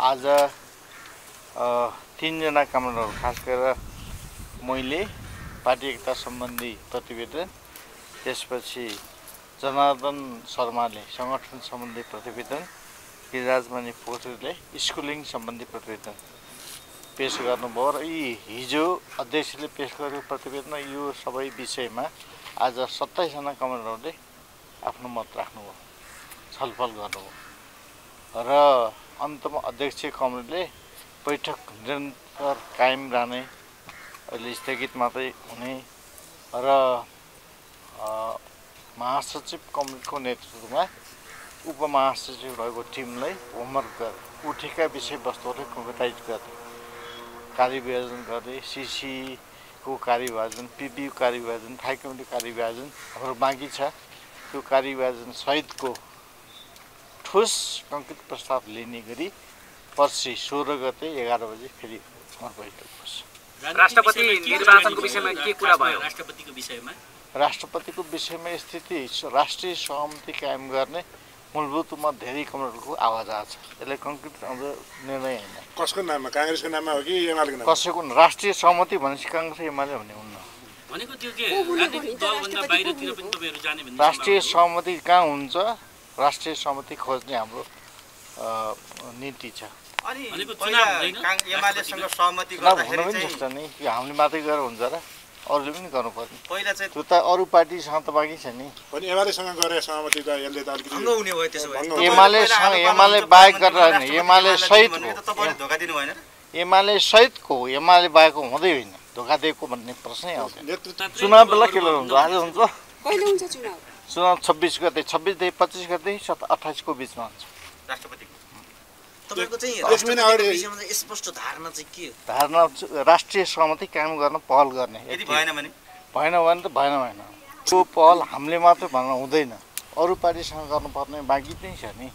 आज तिनजना कमान्डरहरू खास गरेर मैले पार्टी एकता सम्बन्धी प्रतिवेदन त्यसपछि जनार्दन शर्माले सङ्गठन सम्बन्धी प्रतिवेदन गिरिराजमणि पोखरेलले स्कुलिङ सम्बन्धी प्रतिवेदन पेस गर्नुभयो र यी हिजो अध्यक्षले पेस गरेको प्रतिवेदन यो सबै विषयमा आज सत्ताइसजना कमान्डरहरूले आफ्नो मत राख्नुभयो छलफल गर्नुभयो। र अन्तमा अध्यक्ष कमरेडले बैठक निरन्तर कायम रहने अहिले स्थगित मात्रै हुने र महासचिव कमरेडको नेतृत्वमा उपमहासचिव रहेको टिमलाई होमवर्क गर उठेका विषयवस्तुहरू कम्प्युटराइज गर्ने कार्यविभाजन गर्ने सिसीको कार्यविभाजन पिबियु कार्यविभाजन कमिटी कार्यविभाजन हाम्रो बाँकी छ। त्यो कार्यविभाजन सहितको ठोस कङ्क्रिट प्रस्ताव लिने गरी पर्सि सोह्र गते एघार बजे फेरि बैठक बस्छ राष्ट्रपति निर्वाचनको विषयमा के कुरा भयो? राष्ट्रपतिको विषयमा? राष्ट्रपतिको विषयमा स्थिति राष्ट्रिय सहमति कायम गर्ने मूलभूत रूपमा धेरै कमरेडको आवाज आएको छ। यसलाई कङ्क्रिट निर्णय होइन। कसको नाममा? काङ्ग्रेसको नाममा हो कि एमालेको कसैको राष्ट्रिय सहमति भनेपछि काङ्ग्रेस एमाले भन्ने हुन्न। भनेको त्यो के? राजनीतिक दलभन्दा बाहिरतिर पनि तपाईँहरू जाने भन्ने राष्ट्रिय सहमति कहाँ हुन्छ? राष्ट्रिय सहमति खोज्ने हाम्रो नीति छ। हुन पनि नि। हामीले मात्रै गरेर हुन्छ र? अरूले पनि गर्नुपर्ने। पहिला चाहिँ त्यो त अरू पार्टीसँग त बाँकी छ नि। एमाले बाहेक गरेर एमाले एमाले सहितको। भनेको त तपाईँले धोका दिनु भएन र? एमाले सहितको एमाले बाहेकको हुँदै होइन। धोका दिएको भन्ने प्रश्नै नेतृत्व चुनाव बेला के हुन्छ। आज हुन्छ। कहिले हुन्छ चुनाव छब्बिस गते छब्बिसदेखि पच्चिस गते सत अठाइसको बिचमा हुन्छ। राष्ट्रपतिको। तपाईँको चाहिँ एक महिना अगाडि- राष्ट्रपतिको विषयमा चाहिँ स्पष्ट धारणा चाहिँ के हो? धारणा च- राष्ट्रिय सहमति कायम गर्न पहल गर्ने। भएन भने? भएन भने त भएन भएन। त्यो पहल हामीले मात्रै भन्न हुँदैन। अरू पार्टीसँग गर्नुपर्ने बाँकी पनि छ नि।